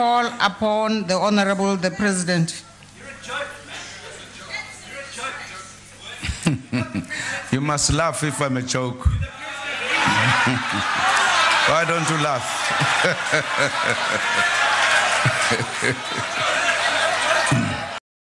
call upon the Honorable the President. You must laugh if I'm a joke. Why don't you laugh?